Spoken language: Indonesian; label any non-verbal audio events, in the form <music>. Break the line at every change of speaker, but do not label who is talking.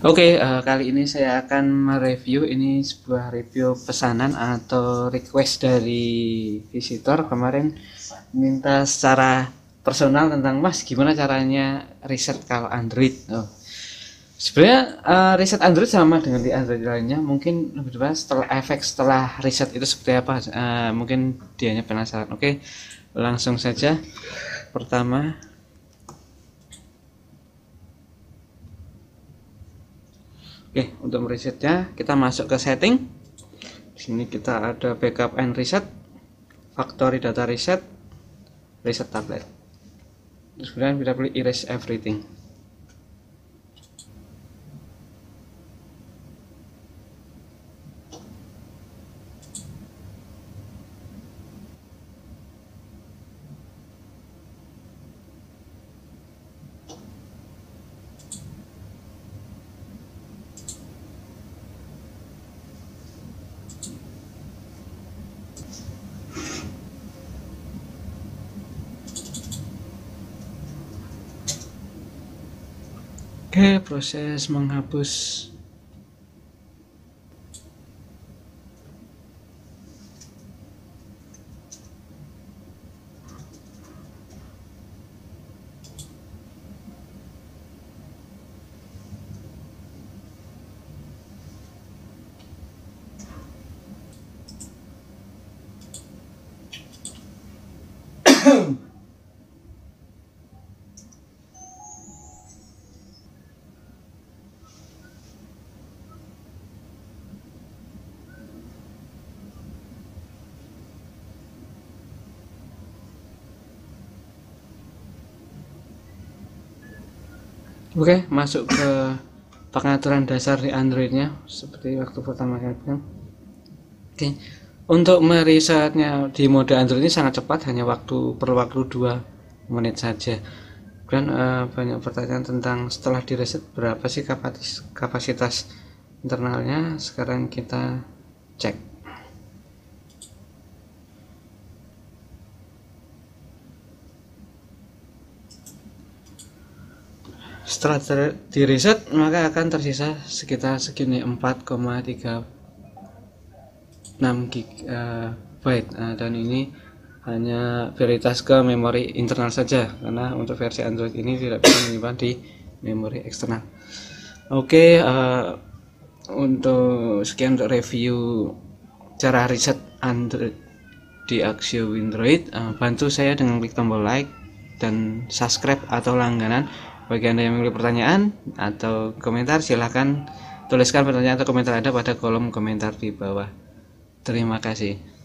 Oke, uh, kali ini saya akan mereview ini sebuah review pesanan atau request dari visitor kemarin minta secara personal tentang Mas gimana caranya riset kalau Android. Oh. Sebenarnya uh, riset Android sama dengan di Android lainnya, mungkin lebih depan setelah efek setelah riset itu seperti apa, uh, mungkin dianya penasaran. Oke, langsung saja. Pertama, Oke, untuk meresetnya kita masuk ke setting. Di sini kita ada backup and reset, factory data reset, reset tablet. Terus kemudian kita pilih erase everything. Oke, proses menghapus <coughs> Oke, masuk ke pengaturan dasar di Androidnya seperti waktu pertama kali. Oke, untuk meresetnya di mode Android ini sangat cepat, hanya waktu per waktu 2 menit saja. Dan uh, banyak pertanyaan tentang setelah direset berapa sih kapasitas internalnya. Sekarang kita cek. Setelah di reset maka akan tersisa sekitar segini 4,36 GB uh, dan ini hanya prioritas ke memori internal saja karena untuk versi Android ini tidak bisa menyimpan di memori eksternal. Oke okay, uh, untuk sekian untuk review cara reset Android di Axio Android. Uh, bantu saya dengan klik tombol like dan subscribe atau langganan bagi Anda yang memiliki pertanyaan atau komentar, silahkan tuliskan pertanyaan atau komentar Anda pada kolom komentar di bawah. Terima kasih.